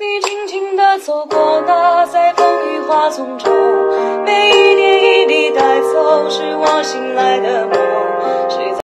你轻轻地走过那在风雨花丛中每一点一滴带走是我醒来的梦。